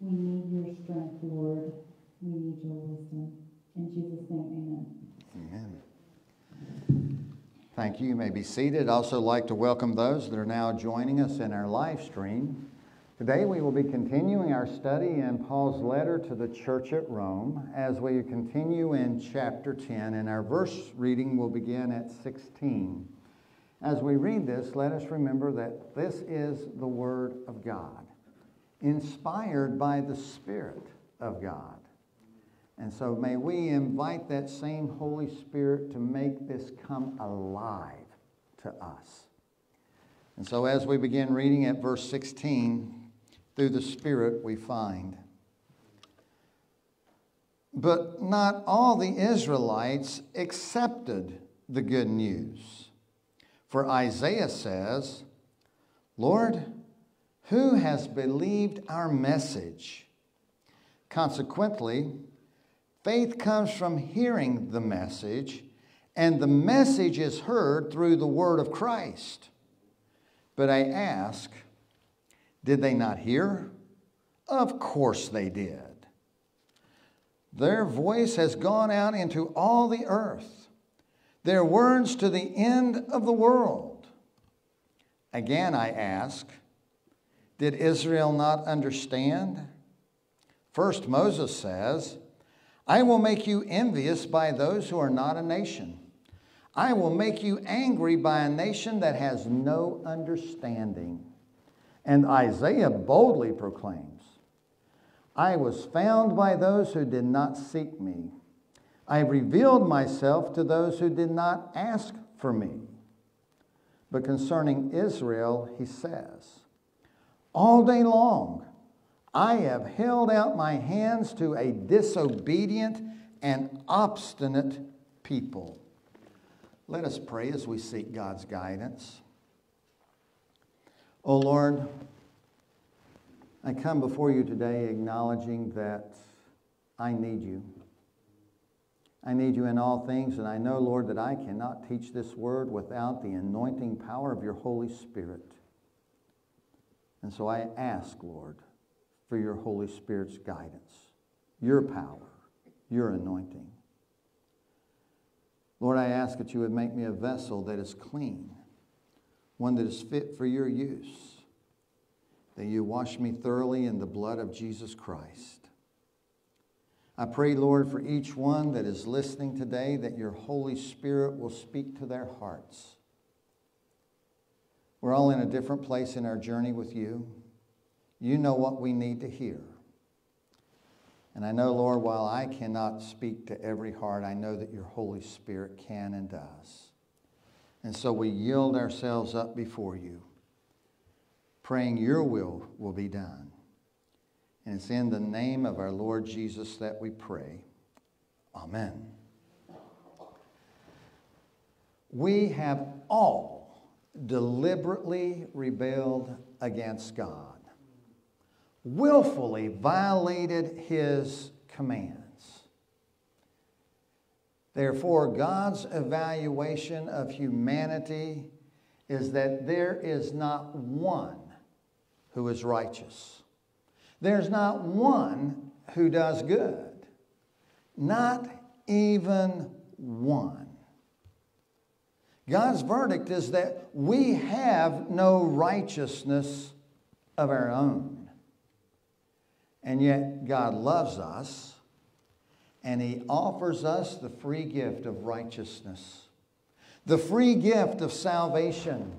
We need your strength, Lord. We need your wisdom. In Jesus' name, amen. Amen. Thank you. You may be seated. I'd also like to welcome those that are now joining us in our live stream. Today we will be continuing our study in Paul's letter to the church at Rome as we continue in chapter 10, and our verse reading will begin at 16. As we read this, let us remember that this is the Word of God, inspired by the Spirit of God. And so may we invite that same Holy Spirit to make this come alive to us. And so as we begin reading at verse 16, through the Spirit we find. But not all the Israelites accepted the good news. For Isaiah says, Lord, who has believed our message? Consequently, faith comes from hearing the message, and the message is heard through the word of Christ. But I ask, did they not hear? Of course they did. Their voice has gone out into all the earth, their words to the end of the world. Again, I ask, did Israel not understand? First, Moses says, I will make you envious by those who are not a nation. I will make you angry by a nation that has no understanding. And Isaiah boldly proclaims, I was found by those who did not seek me. I revealed myself to those who did not ask for me. But concerning Israel, he says, All day long I have held out my hands to a disobedient and obstinate people. Let us pray as we seek God's guidance. Oh Lord, I come before you today acknowledging that I need you. I need you in all things, and I know, Lord, that I cannot teach this word without the anointing power of your Holy Spirit. And so I ask, Lord, for your Holy Spirit's guidance, your power, your anointing. Lord, I ask that you would make me a vessel that is clean one that is fit for your use, that you wash me thoroughly in the blood of Jesus Christ. I pray, Lord, for each one that is listening today that your Holy Spirit will speak to their hearts. We're all in a different place in our journey with you. You know what we need to hear. And I know, Lord, while I cannot speak to every heart, I know that your Holy Spirit can and does. And so we yield ourselves up before you, praying your will will be done. And it's in the name of our Lord Jesus that we pray. Amen. We have all deliberately rebelled against God, willfully violated his commands. Therefore, God's evaluation of humanity is that there is not one who is righteous. There's not one who does good. Not even one. God's verdict is that we have no righteousness of our own. And yet, God loves us and he offers us the free gift of righteousness, the free gift of salvation,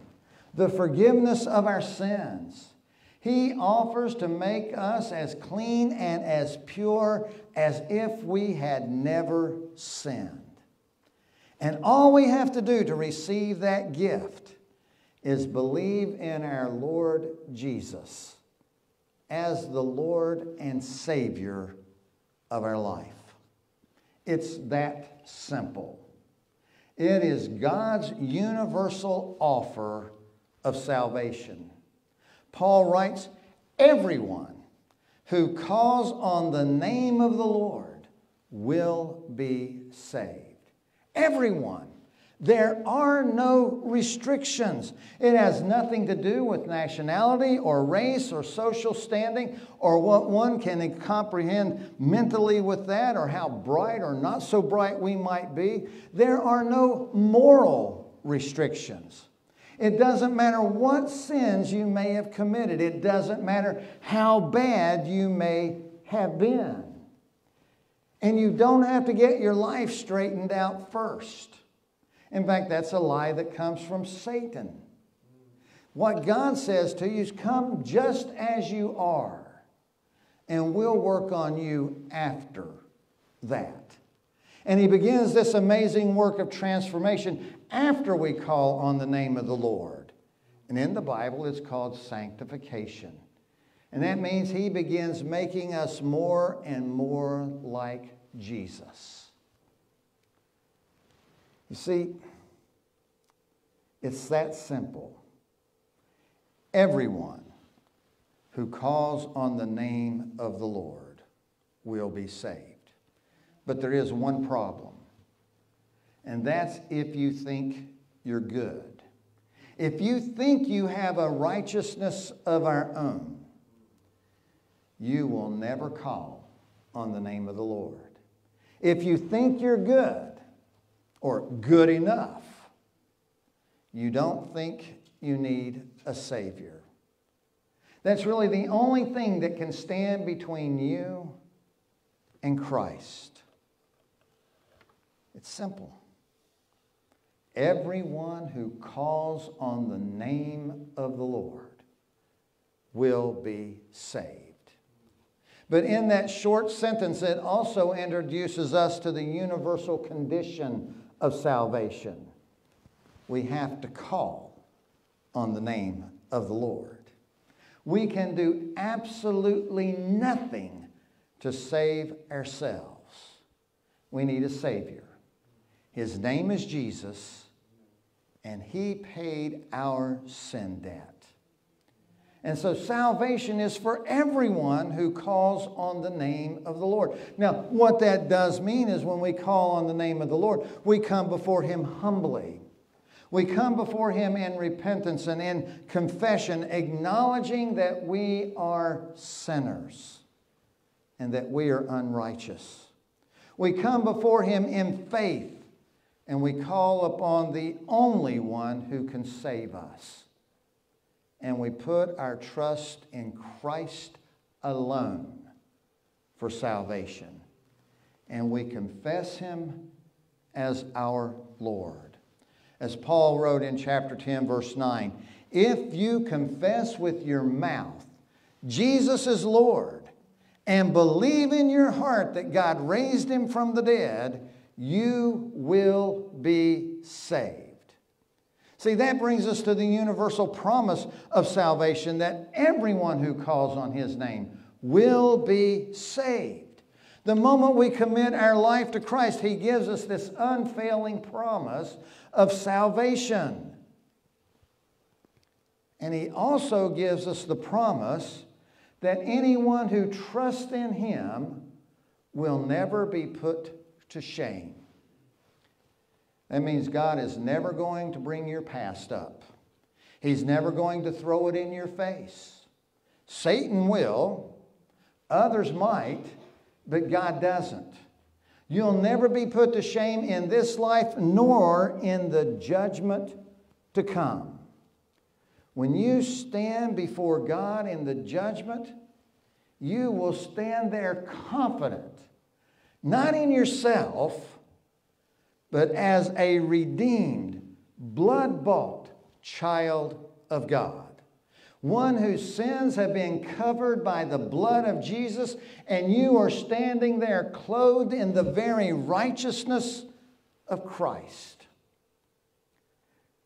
the forgiveness of our sins. He offers to make us as clean and as pure as if we had never sinned. And all we have to do to receive that gift is believe in our Lord Jesus as the Lord and Savior of our life. It's that simple. It is God's universal offer of salvation. Paul writes, Everyone who calls on the name of the Lord will be saved. Everyone. There are no restrictions. It has nothing to do with nationality or race or social standing or what one can comprehend mentally with that or how bright or not so bright we might be. There are no moral restrictions. It doesn't matter what sins you may have committed, it doesn't matter how bad you may have been. And you don't have to get your life straightened out first. In fact, that's a lie that comes from Satan. What God says to you is come just as you are, and we'll work on you after that. And he begins this amazing work of transformation after we call on the name of the Lord. And in the Bible, it's called sanctification. And that means he begins making us more and more like Jesus. You see, it's that simple. Everyone who calls on the name of the Lord will be saved. But there is one problem, and that's if you think you're good. If you think you have a righteousness of our own, you will never call on the name of the Lord. If you think you're good, or good enough. You don't think you need a Savior. That's really the only thing that can stand between you and Christ. It's simple. Everyone who calls on the name of the Lord will be saved. But in that short sentence, it also introduces us to the universal condition of salvation. We have to call on the name of the Lord. We can do absolutely nothing to save ourselves. We need a Savior. His name is Jesus, and He paid our sin debt. And so salvation is for everyone who calls on the name of the Lord. Now, what that does mean is when we call on the name of the Lord, we come before Him humbly. We come before Him in repentance and in confession, acknowledging that we are sinners and that we are unrighteous. We come before Him in faith and we call upon the only one who can save us and we put our trust in Christ alone for salvation. And we confess Him as our Lord. As Paul wrote in chapter 10, verse 9, if you confess with your mouth Jesus is Lord and believe in your heart that God raised him from the dead, you will be saved. See, that brings us to the universal promise of salvation that everyone who calls on his name will be saved. The moment we commit our life to Christ, he gives us this unfailing promise of salvation. And he also gives us the promise that anyone who trusts in him will never be put to shame. That means God is never going to bring your past up. He's never going to throw it in your face. Satan will, others might, but God doesn't. You'll never be put to shame in this life nor in the judgment to come. When you stand before God in the judgment, you will stand there confident, not in yourself but as a redeemed, blood bought child of God. One whose sins have been covered by the blood of Jesus, and you are standing there clothed in the very righteousness of Christ.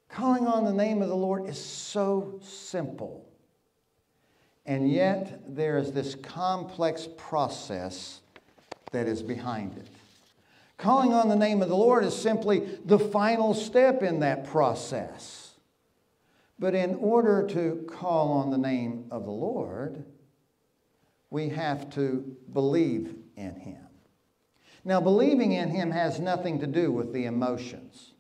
Calling on the name of the Lord is so simple. And yet, there is this complex process that is behind it. Calling on the name of the Lord is simply the final step in that process. But in order to call on the name of the Lord, we have to believe in Him. Now, believing in Him has nothing to do with the emotions.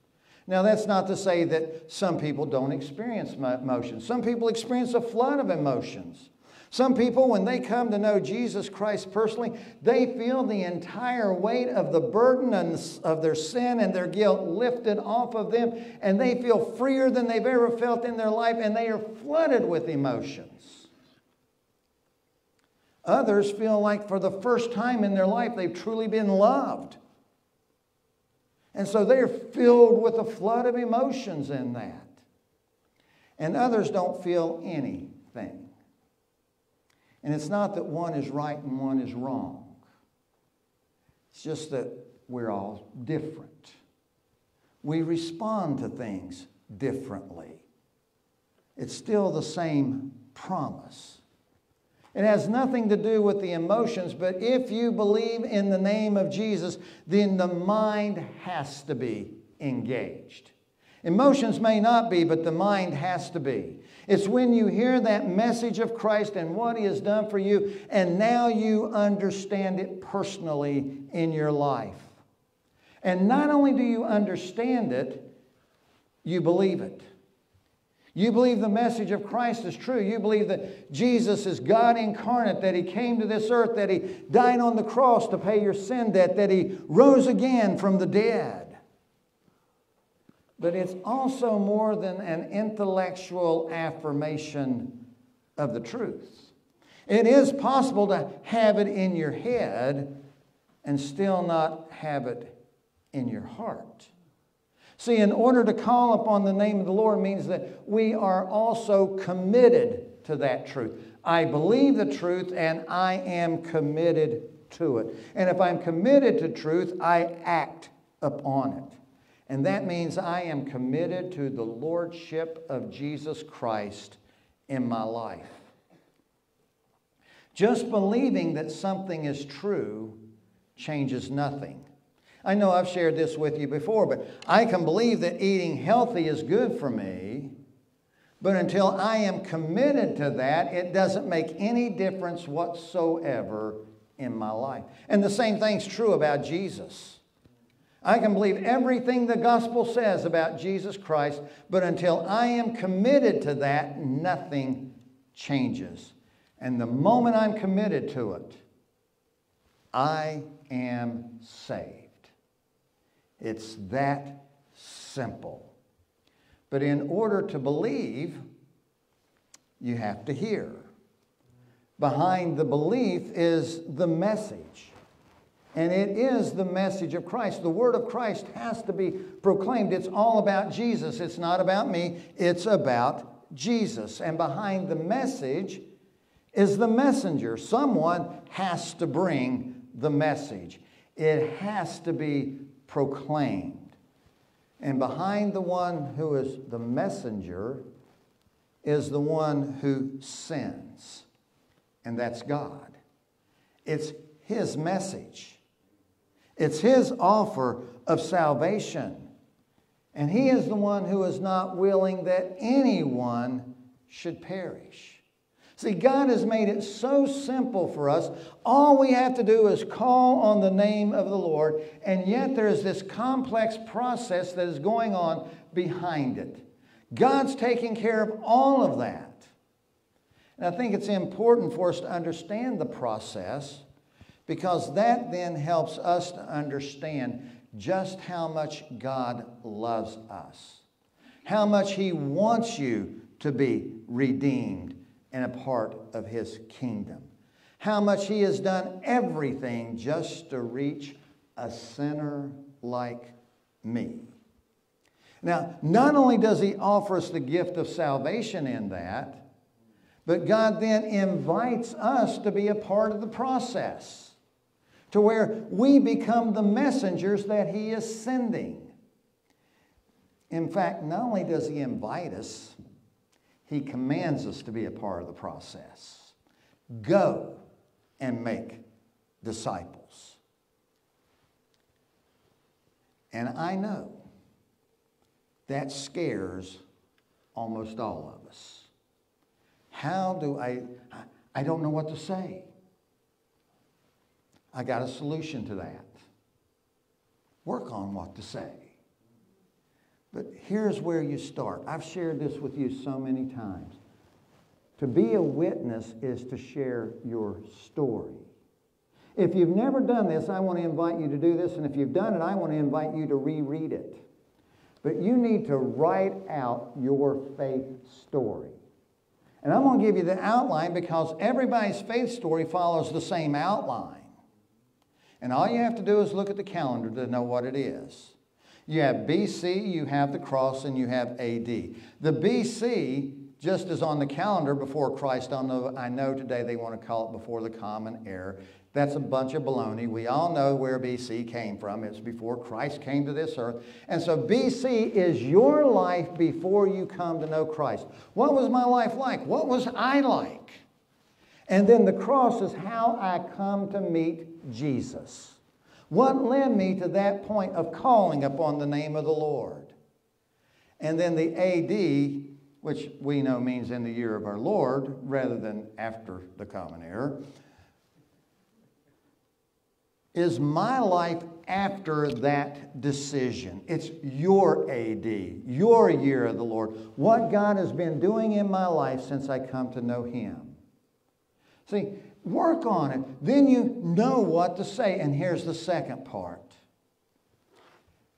Now, that's not to say that some people don't experience emotions. Some people experience a flood of emotions. Some people, when they come to know Jesus Christ personally, they feel the entire weight of the burden of their sin and their guilt lifted off of them, and they feel freer than they've ever felt in their life, and they are flooded with emotions. Others feel like for the first time in their life they've truly been loved. And so they're filled with a flood of emotions in that. And others don't feel anything. And it's not that one is right and one is wrong, it's just that we're all different. We respond to things differently. It's still the same promise. It has nothing to do with the emotions, but if you believe in the name of Jesus, then the mind has to be engaged. Emotions may not be, but the mind has to be. It's when you hear that message of Christ and what He has done for you, and now you understand it personally in your life. And not only do you understand it, you believe it. You believe the message of Christ is true. You believe that Jesus is God incarnate, that He came to this earth, that He died on the cross to pay your sin debt, that He rose again from the dead but it's also more than an intellectual affirmation of the truth. It is possible to have it in your head and still not have it in your heart. See, in order to call upon the name of the Lord means that we are also committed to that truth. I believe the truth and I am committed to it. And if I'm committed to truth, I act upon it. And that means I am committed to the Lordship of Jesus Christ in my life. Just believing that something is true changes nothing. I know I've shared this with you before, but I can believe that eating healthy is good for me, but until I am committed to that, it doesn't make any difference whatsoever in my life. And the same thing's true about Jesus. I can believe everything the gospel says about Jesus Christ, but until I am committed to that, nothing changes. And the moment I'm committed to it, I am saved. It's that simple. But in order to believe, you have to hear. Behind the belief is the message. And it is the message of Christ. The word of Christ has to be proclaimed. It's all about Jesus. It's not about me, it's about Jesus. And behind the message is the messenger. Someone has to bring the message, it has to be proclaimed. And behind the one who is the messenger is the one who sends, and that's God. It's His message. It's His offer of salvation. And He is the one who is not willing that anyone should perish. See, God has made it so simple for us. All we have to do is call on the name of the Lord, and yet there's this complex process that is going on behind it. God's taking care of all of that. And I think it's important for us to understand the process because that then helps us to understand just how much God loves us, how much He wants you to be redeemed and a part of His kingdom, how much He has done everything just to reach a sinner like me. Now, not only does He offer us the gift of salvation in that, but God then invites us to be a part of the process to where we become the messengers that He is sending. In fact, not only does He invite us, He commands us to be a part of the process. Go and make disciples. And I know that scares almost all of us. How do I? I don't know what to say. I got a solution to that. Work on what to say. But here's where you start. I've shared this with you so many times. To be a witness is to share your story. If you've never done this, I want to invite you to do this. And if you've done it, I want to invite you to reread it. But you need to write out your faith story. And I'm going to give you the outline because everybody's faith story follows the same outline. And all you have to do is look at the calendar to know what it is. You have BC, you have the cross, and you have AD. The BC just as on the calendar before Christ, I know, I know today they want to call it before the common era. That's a bunch of baloney. We all know where BC came from. It's before Christ came to this earth. And so BC is your life before you come to know Christ. What was my life like? What was I like? And then the cross is how I come to meet Jesus. What led me to that point of calling upon the name of the Lord? And then the AD, which we know means in the year of our Lord rather than after the common era is my life after that decision. It's your AD, your year of the Lord. What God has been doing in my life since I come to know Him. See, work on it. Then you know what to say. And here's the second part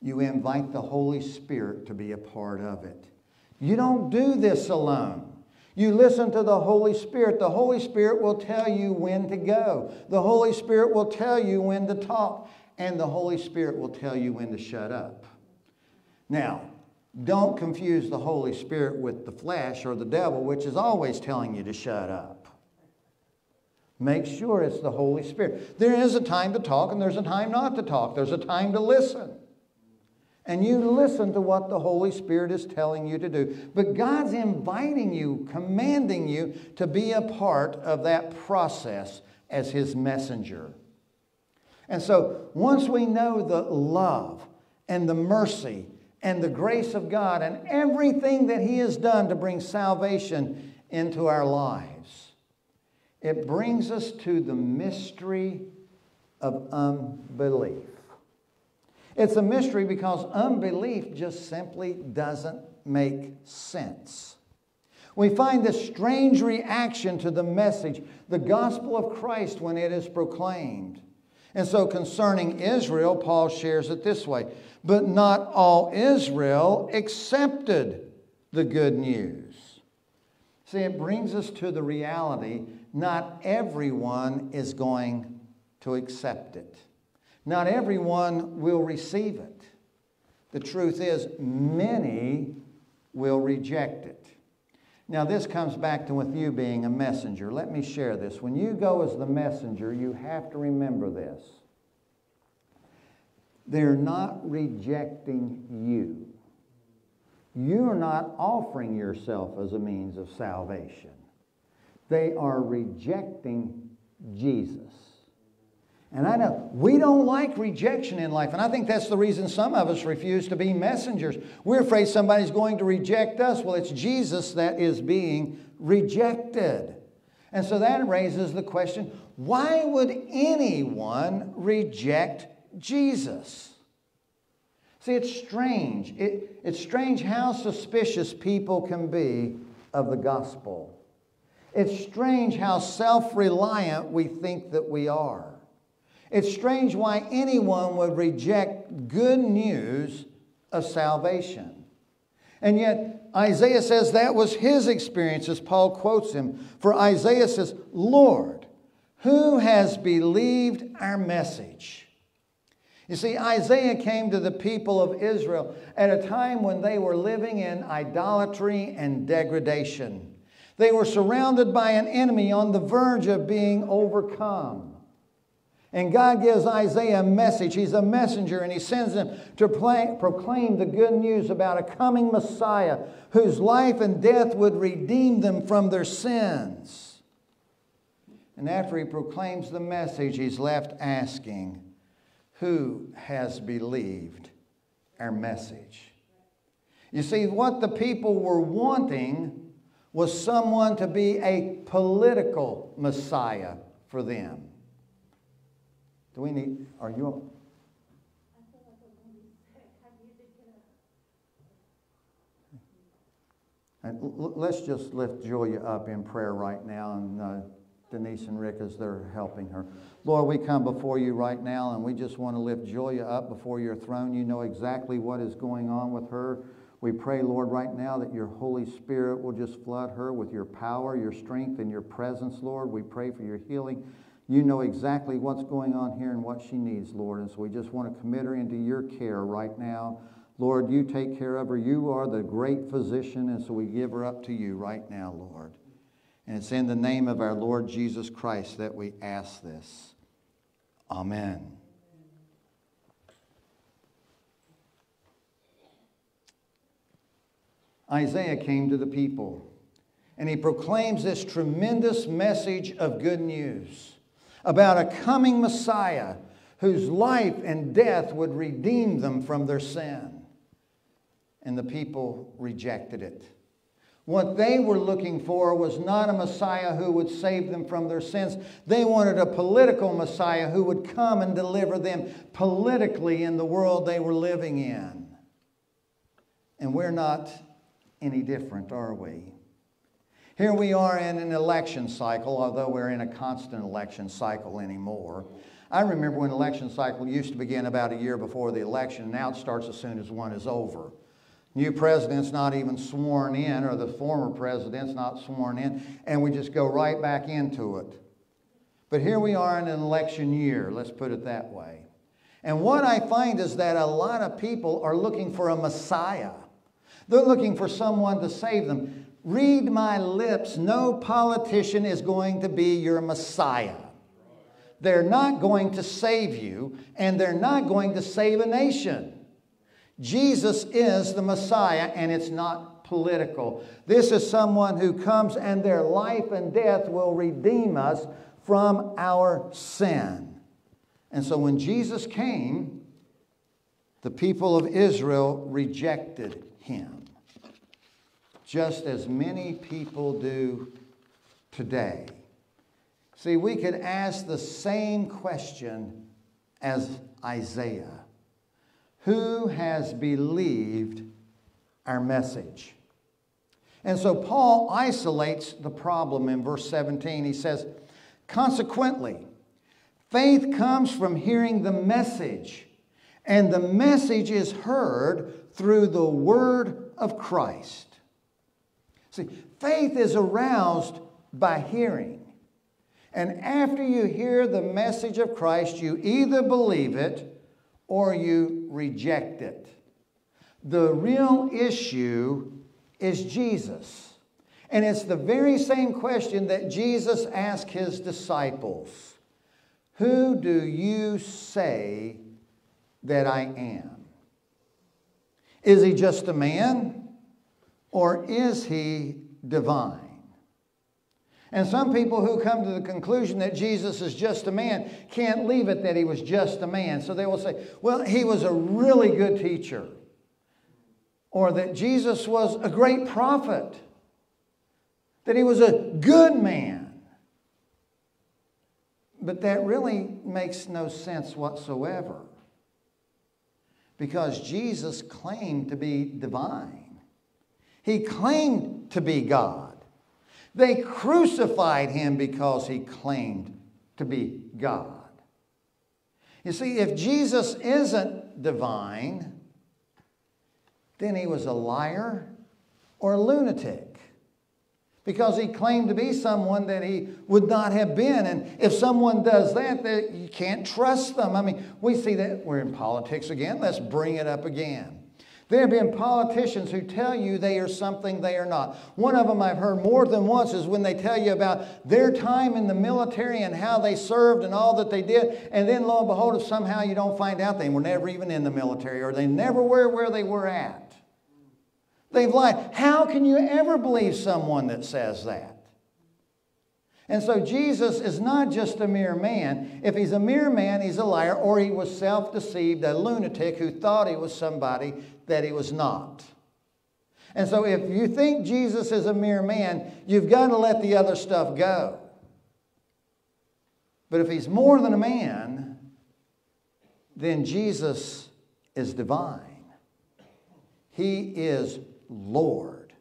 you invite the Holy Spirit to be a part of it. You don't do this alone. You listen to the Holy Spirit. The Holy Spirit will tell you when to go. The Holy Spirit will tell you when to talk. And the Holy Spirit will tell you when to shut up. Now, don't confuse the Holy Spirit with the flesh or the devil, which is always telling you to shut up. Make sure it's the Holy Spirit. There is a time to talk and there's a time not to talk. There's a time to listen and you listen to what the Holy Spirit is telling you to do. But God's inviting you, commanding you to be a part of that process as His messenger. And so, once we know the love and the mercy and the grace of God and everything that He has done to bring salvation into our lives, it brings us to the mystery of unbelief. It's a mystery because unbelief just simply doesn't make sense. We find this strange reaction to the message, the gospel of Christ, when it is proclaimed. And so, concerning Israel, Paul shares it this way But not all Israel accepted the good news. See, it brings us to the reality not everyone is going to accept it. Not everyone will receive it. The truth is, many will reject it. Now, this comes back to with you being a messenger. Let me share this. When you go as the messenger, you have to remember this. They're not rejecting you. You're not offering yourself as a means of salvation. They are rejecting Jesus. And I know we don't like rejection in life. And I think that's the reason some of us refuse to be messengers. We're afraid somebody's going to reject us. Well, it's Jesus that is being rejected. And so that raises the question why would anyone reject Jesus? See, it's strange. It, it's strange how suspicious people can be of the gospel. It's strange how self reliant we think that we are. It's strange why anyone would reject good news of salvation. And yet, Isaiah says that was his experience as Paul quotes him. For Isaiah says, Lord, who has believed our message? You see, Isaiah came to the people of Israel at a time when they were living in idolatry and degradation. They were surrounded by an enemy on the verge of being overcome. And God gives Isaiah a message. He's a messenger, and he sends him to proclaim the good news about a coming Messiah whose life and death would redeem them from their sins. And after he proclaims the message, he's left asking, Who has believed our message? You see, what the people were wanting was someone to be a political Messiah for them. Do we need, are you? And let's just lift Julia up in prayer right now, and uh, Denise and Rick as they're helping her. Lord, we come before you right now, and we just want to lift Julia up before your throne. You know exactly what is going on with her. We pray, Lord, right now that your Holy Spirit will just flood her with your power, your strength, and your presence, Lord. We pray for your healing. You know exactly what's going on here and what she needs, Lord. And so we just want to commit her into your care right now. Lord, you take care of her. You are the great physician, and so we give her up to you right now, Lord. And it's in the name of our Lord Jesus Christ that we ask this. Amen. Isaiah came to the people and he proclaims this tremendous message of good news about a coming Messiah whose life and death would redeem them from their sin. And the people rejected it. What they were looking for was not a Messiah who would save them from their sins. They wanted a political Messiah who would come and deliver them politically in the world they were living in. And we're not any different, are we? Here we are in an election cycle, although we're in a constant election cycle anymore. I remember when election cycle used to begin about a year before the election. Now it starts as soon as one is over. New president's not even sworn in, or the former president's not sworn in, and we just go right back into it. But here we are in an election year, let's put it that way. And what I find is that a lot of people are looking for a Messiah. They're looking for someone to save them. Read my lips, no politician is going to be your Messiah. They're not going to save you, and they're not going to save a nation. Jesus is the Messiah, and it's not political. This is someone who comes, and their life and death will redeem us from our sin. And so when Jesus came, the people of Israel rejected him, just as many people do today. See, we could ask the same question as Isaiah Who has believed our message? And so Paul isolates the problem in verse 17. He says, Consequently, faith comes from hearing the message, and the message is heard through the word of Christ. See, faith is aroused by hearing. And after you hear the message of Christ, you either believe it or you reject it. The real issue is Jesus. And it's the very same question that Jesus asked his disciples Who do you say that I am? Is he just a man or is he divine? And some people who come to the conclusion that Jesus is just a man can't leave it that he was just a man. So they will say, well, he was a really good teacher. Or that Jesus was a great prophet. That he was a good man. But that really makes no sense whatsoever. Because Jesus claimed to be divine, he claimed to be God. They crucified him because he claimed to be God. You see, if Jesus isn't divine, then he was a liar or a lunatic because he claimed to be someone that he would not have been. And if someone does that, that you can't trust them. I mean, we see that we're in politics again. Let's bring it up again. There have been politicians who tell you they are something they are not. One of them I've heard more than once is when they tell you about their time in the military and how they served and all that they did, and then lo and behold, if somehow you don't find out they were never even in the military or they never were where they were at. They've lied. How can you ever believe someone that says that? And so Jesus is not just a mere man. If he's a mere man, he's a liar, or he was self deceived, a lunatic who thought he was somebody that he was not. And so if you think Jesus is a mere man, you've got to let the other stuff go. But if he's more than a man, then Jesus is divine. He is Lord.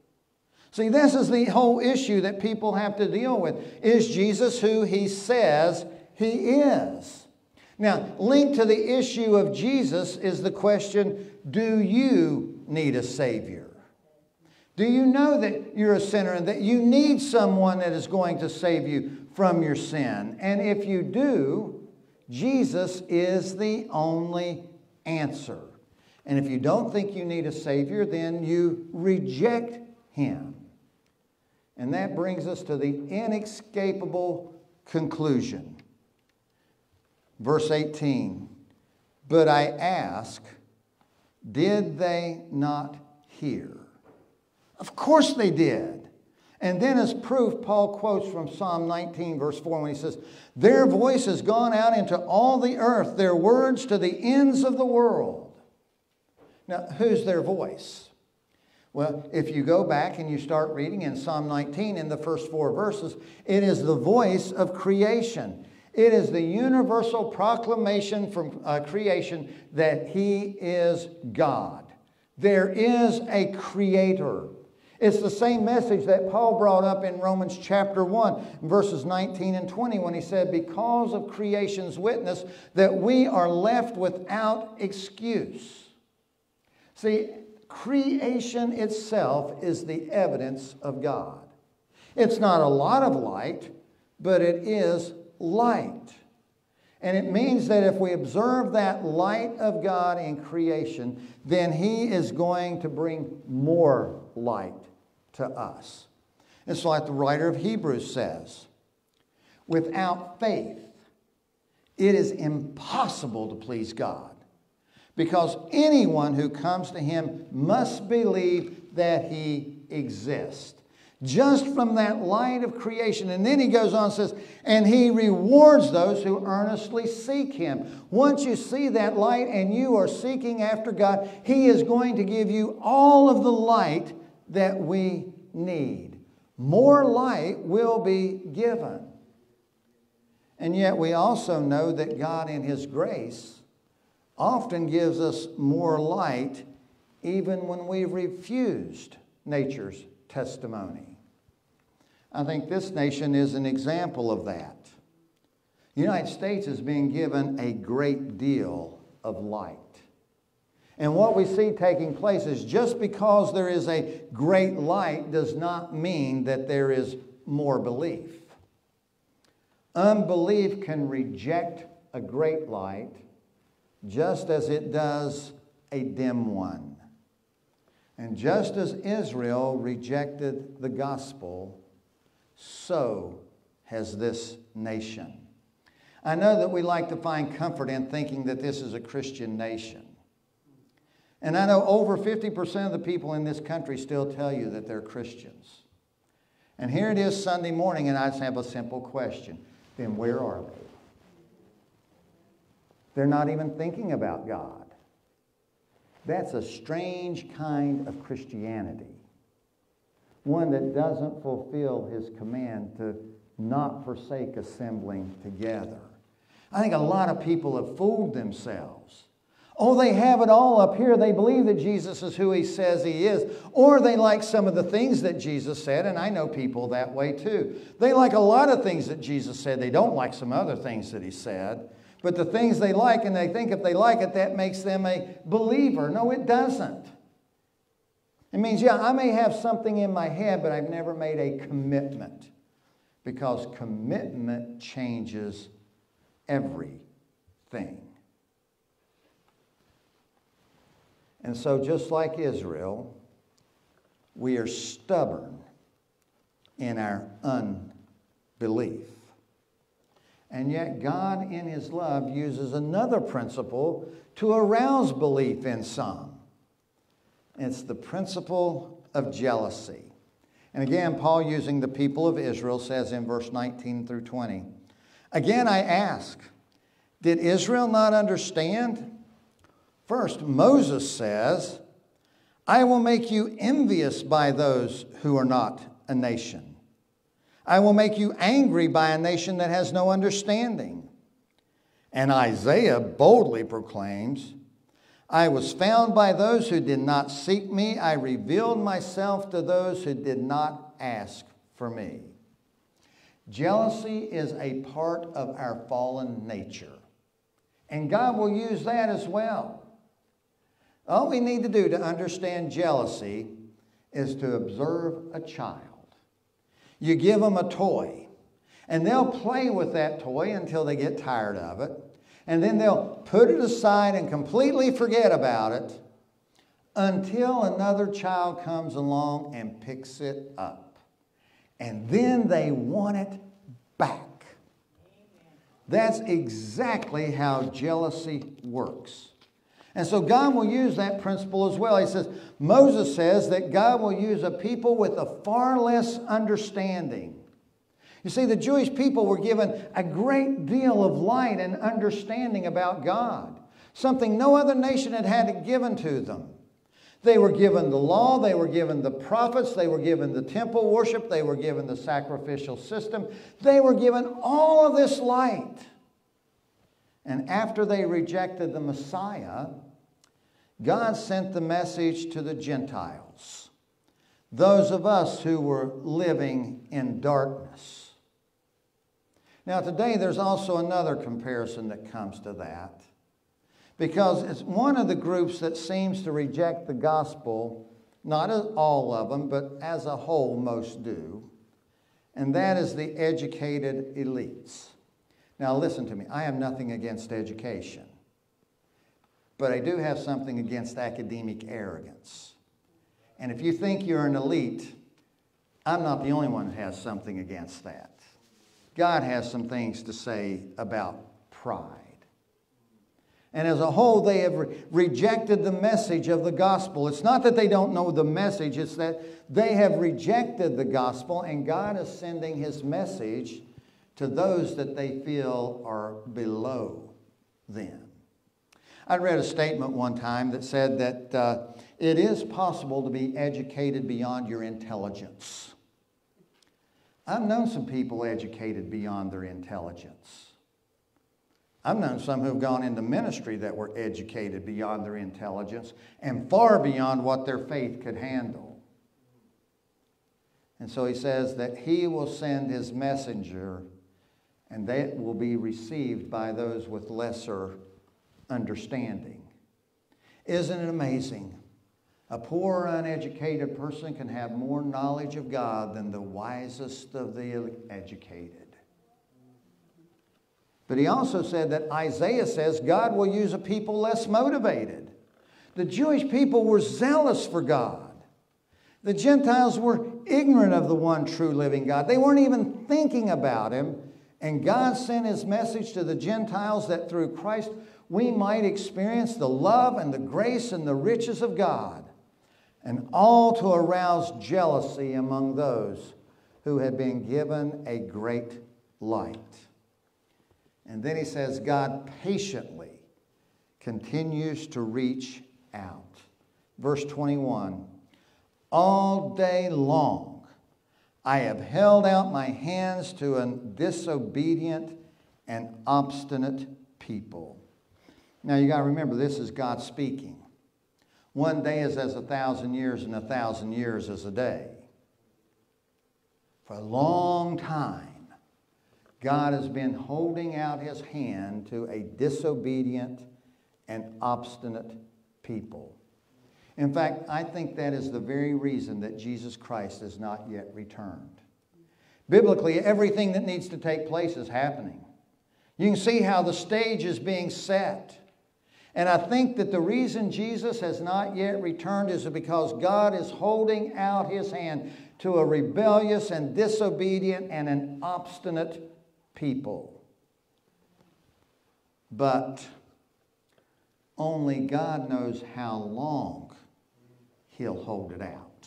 See, this is the whole issue that people have to deal with. Is Jesus who he says he is? Now, linked to the issue of Jesus is the question do you need a Savior? Do you know that you're a sinner and that you need someone that is going to save you from your sin? And if you do, Jesus is the only answer. And if you don't think you need a Savior, then you reject Him. And that brings us to the inescapable conclusion. Verse 18 But I ask, did they not hear? Of course they did. And then, as proof, Paul quotes from Psalm 19, verse 4, when he says, Their voice has gone out into all the earth, their words to the ends of the world. Now, who's their voice? Well, if you go back and you start reading in Psalm 19 in the first four verses, it is the voice of creation. It is the universal proclamation from uh, creation that He is God. There is a creator. It's the same message that Paul brought up in Romans chapter 1, verses 19 and 20, when he said, Because of creation's witness, that we are left without excuse. See, creation itself is the evidence of God. It's not a lot of light, but it is light. And it means that if we observe that light of God in creation, then He is going to bring more light to us. It's like the writer of Hebrews says without faith, it is impossible to please God because anyone who comes to him must believe that he exists. Just from that light of creation. And then he goes on and says, and he rewards those who earnestly seek him. Once you see that light and you are seeking after God, he is going to give you all of the light that we need. More light will be given. And yet we also know that God, in his grace, often gives us more light even when we've refused nature's testimony. I think this nation is an example of that. The United States is being given a great deal of light. And what we see taking place is just because there is a great light does not mean that there is more belief. Unbelief can reject a great light just as it does a dim one. And just as Israel rejected the gospel, so has this nation. I know that we like to find comfort in thinking that this is a Christian nation. And I know over 50% of the people in this country still tell you that they're Christians. And here it is Sunday morning, and I just have a simple question. Then where are they? They're not even thinking about God. That's a strange kind of Christianity. One that doesn't fulfill his command to not forsake assembling together. I think a lot of people have fooled themselves. Oh, they have it all up here. They believe that Jesus is who he says he is. Or they like some of the things that Jesus said, and I know people that way too. They like a lot of things that Jesus said. They don't like some other things that he said. But the things they like, and they think if they like it, that makes them a believer. No, it doesn't. It means, yeah, I may have something in my head, but I've never made a commitment. Because commitment changes everything. And so, just like Israel, we are stubborn in our unbelief. And yet, God, in His love, uses another principle to arouse belief in some. It's the principle of jealousy. And again, Paul, using the people of Israel, says in verse 19 through 20 Again, I ask, did Israel not understand? First, Moses says, I will make you envious by those who are not a nation. I will make you angry by a nation that has no understanding. And Isaiah boldly proclaims, I was found by those who did not seek me. I revealed myself to those who did not ask for me. Jealousy is a part of our fallen nature. And God will use that as well. All we need to do to understand jealousy is to observe a child. You give them a toy, and they'll play with that toy until they get tired of it, and then they'll put it aside and completely forget about it until another child comes along and picks it up. And then they want it back. That's exactly how jealousy works. And so God will use that principle as well. He says, Moses says that God will use a people with a far less understanding. You see, the Jewish people were given a great deal of light and understanding about God, something no other nation had had given to them. They were given the law, they were given the prophets, they were given the temple worship, they were given the sacrificial system, they were given all of this light. And after they rejected the Messiah, God sent the message to the Gentiles, those of us who were living in darkness. Now, today there's also another comparison that comes to that because it's one of the groups that seems to reject the gospel, not all of them, but as a whole, most do, and that is the educated elites. Now, listen to me. I have nothing against education, but I do have something against academic arrogance. And if you think you're an elite, I'm not the only one that has something against that. God has some things to say about pride. And as a whole, they have re- rejected the message of the gospel. It's not that they don't know the message, it's that they have rejected the gospel, and God is sending his message to those that they feel are below them. I read a statement one time that said that uh, it is possible to be educated beyond your intelligence. I've known some people educated beyond their intelligence. I've known some who've gone into ministry that were educated beyond their intelligence and far beyond what their faith could handle. And so he says that he will send his messenger and that will be received by those with lesser understanding. Isn't it amazing? A poor, uneducated person can have more knowledge of God than the wisest of the educated. But he also said that Isaiah says God will use a people less motivated. The Jewish people were zealous for God. The Gentiles were ignorant of the one true living God. They weren't even thinking about him. And God sent his message to the Gentiles that through Christ we might experience the love and the grace and the riches of God, and all to arouse jealousy among those who had been given a great light. And then he says, God patiently continues to reach out. Verse 21 All day long, I have held out my hands to a disobedient and obstinate people. Now you got to remember, this is God speaking. One day is as a thousand years, and a thousand years is a day. For a long time, God has been holding out his hand to a disobedient and obstinate people. In fact, I think that is the very reason that Jesus Christ has not yet returned. Biblically, everything that needs to take place is happening. You can see how the stage is being set. And I think that the reason Jesus has not yet returned is because God is holding out his hand to a rebellious and disobedient and an obstinate people. But only God knows how long He'll hold it out.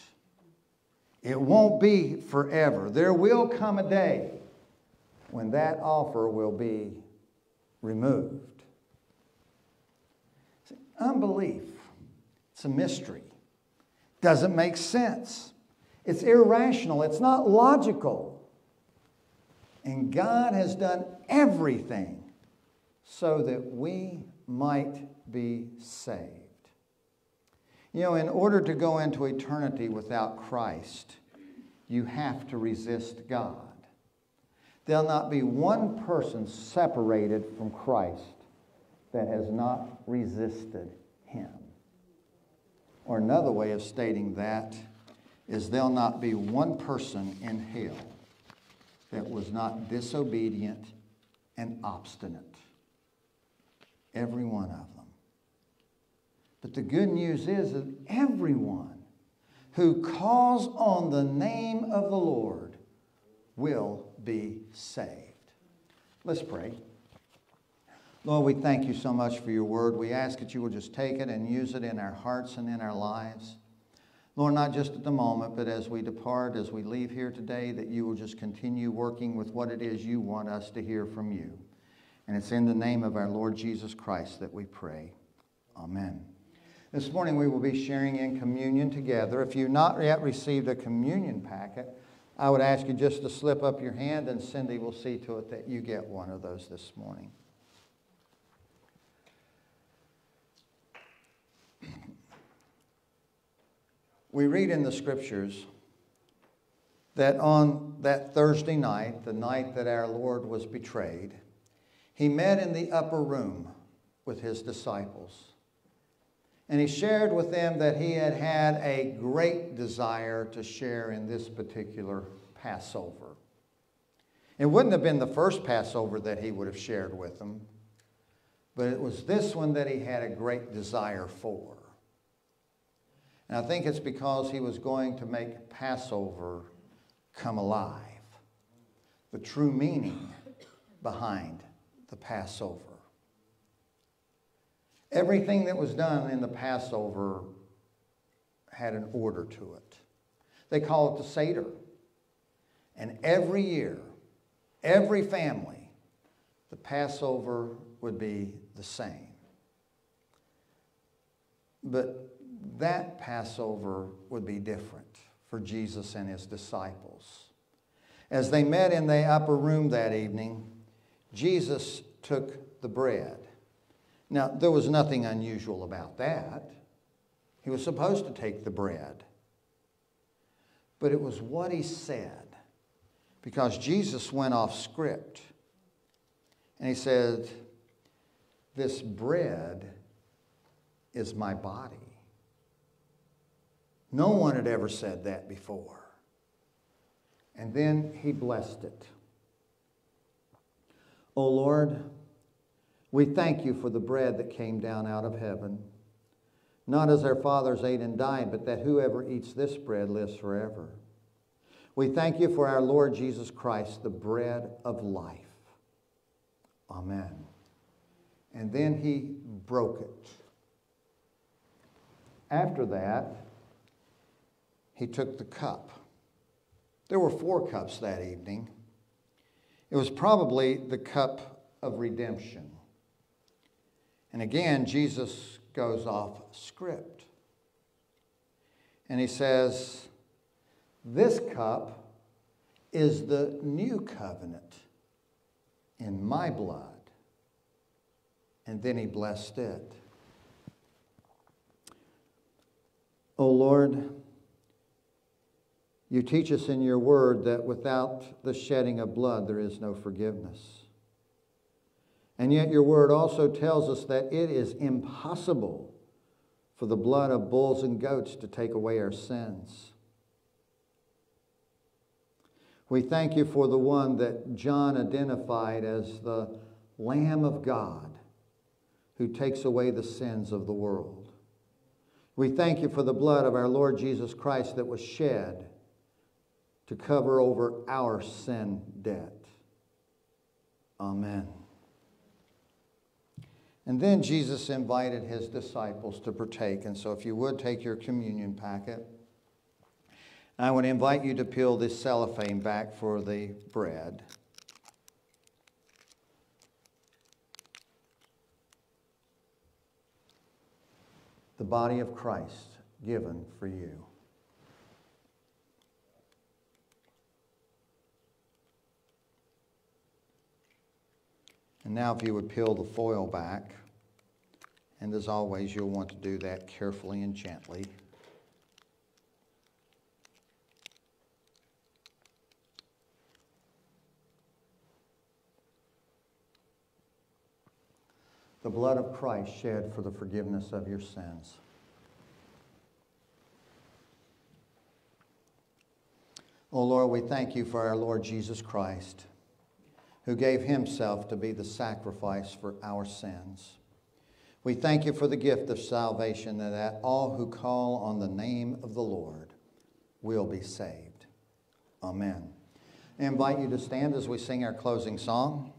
It won't be forever. There will come a day when that offer will be removed. See, unbelief, it's a mystery. Doesn't make sense. It's irrational. It's not logical. And God has done everything so that we might be saved. You know, in order to go into eternity without Christ, you have to resist God. There'll not be one person separated from Christ that has not resisted him. Or another way of stating that is there'll not be one person in hell that was not disobedient and obstinate. Every one of them. But the good news is that everyone who calls on the name of the Lord will be saved. Let's pray. Lord, we thank you so much for your word. We ask that you will just take it and use it in our hearts and in our lives. Lord, not just at the moment, but as we depart, as we leave here today, that you will just continue working with what it is you want us to hear from you. And it's in the name of our Lord Jesus Christ that we pray. Amen. This morning we will be sharing in communion together. If you've not yet received a communion packet, I would ask you just to slip up your hand and Cindy will see to it that you get one of those this morning. We read in the scriptures that on that Thursday night, the night that our Lord was betrayed, he met in the upper room with his disciples. And he shared with them that he had had a great desire to share in this particular Passover. It wouldn't have been the first Passover that he would have shared with them, but it was this one that he had a great desire for. And I think it's because he was going to make Passover come alive, the true meaning behind the Passover. Everything that was done in the Passover had an order to it. They call it the Seder. And every year, every family, the Passover would be the same. But that Passover would be different for Jesus and his disciples. As they met in the upper room that evening, Jesus took the bread. Now, there was nothing unusual about that. He was supposed to take the bread. But it was what he said, because Jesus went off script. And he said, This bread is my body. No one had ever said that before. And then he blessed it. O Lord, we thank you for the bread that came down out of heaven, not as our fathers ate and died, but that whoever eats this bread lives forever. We thank you for our Lord Jesus Christ, the bread of life. Amen. And then he broke it. After that, he took the cup. There were four cups that evening. It was probably the cup of redemption. And again, Jesus goes off script. And he says, This cup is the new covenant in my blood. And then he blessed it. O Lord, you teach us in your word that without the shedding of blood, there is no forgiveness. And yet, your word also tells us that it is impossible for the blood of bulls and goats to take away our sins. We thank you for the one that John identified as the Lamb of God who takes away the sins of the world. We thank you for the blood of our Lord Jesus Christ that was shed to cover over our sin debt. Amen. And then Jesus invited his disciples to partake. And so, if you would take your communion packet, I would invite you to peel this cellophane back for the bread. The body of Christ given for you. And now, if you would peel the foil back And as always, you'll want to do that carefully and gently. The blood of Christ shed for the forgiveness of your sins. Oh Lord, we thank you for our Lord Jesus Christ, who gave himself to be the sacrifice for our sins. We thank you for the gift of salvation and that all who call on the name of the Lord will be saved. Amen. I invite you to stand as we sing our closing song.